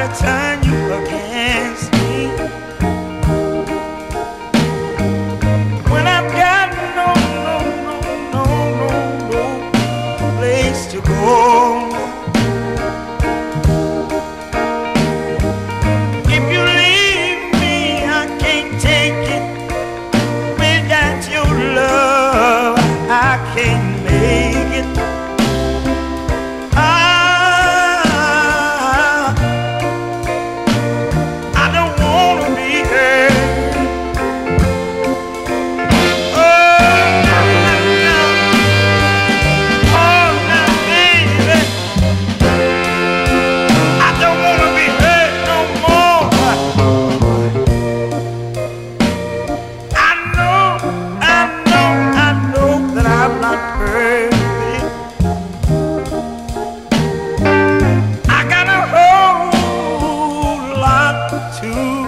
try to turn you against me. When I've got no, no, no, no, no, no place to go. King. to